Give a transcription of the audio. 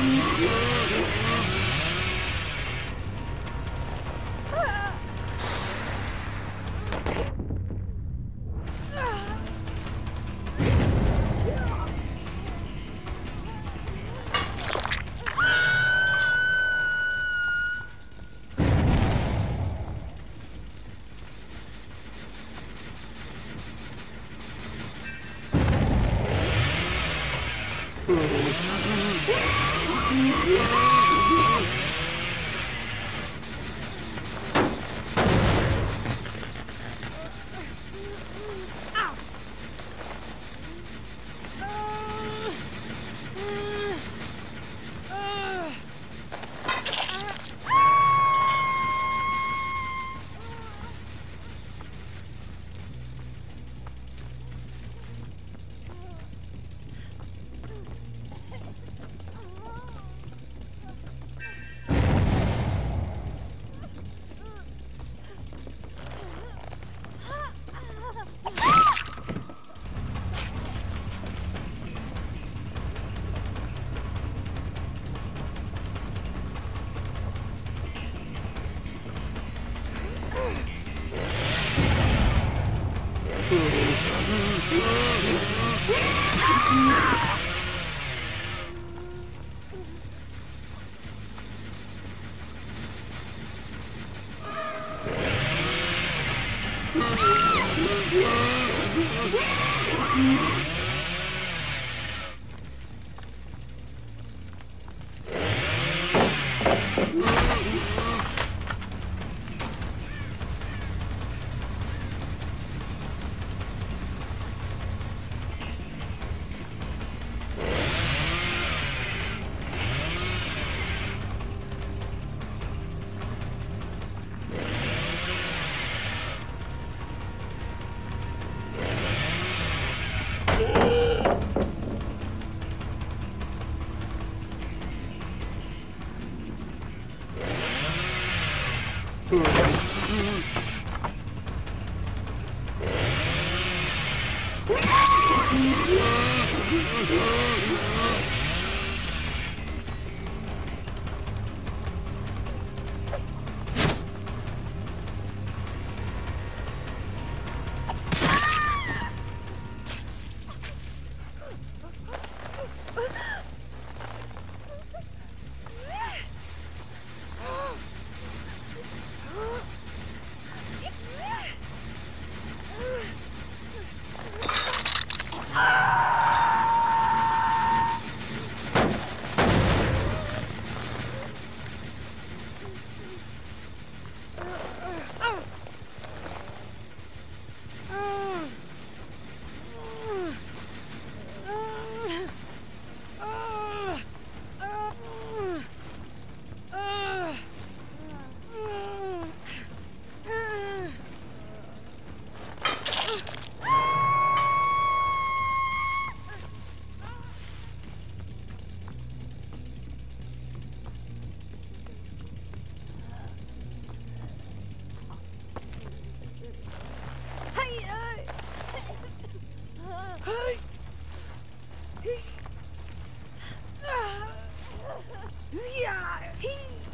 Oh, Woo! Yeah! Yeah. Hey!